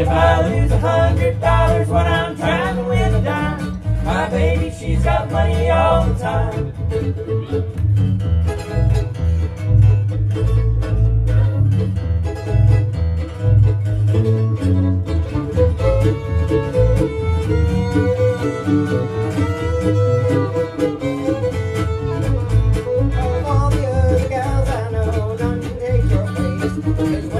If I lose a hundred dollars when I'm driving with a dime, my baby, she's got money all the time. There's